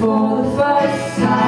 for the first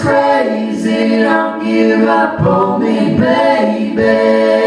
crazy, don't give up on me, baby.